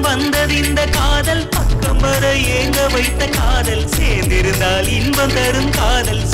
வந்தது இந்த காதல். பக்கம் வர ஏங்க வைத்த காதல். சேர்ந்திருந்தால் இன்பம் தரும் காதல்.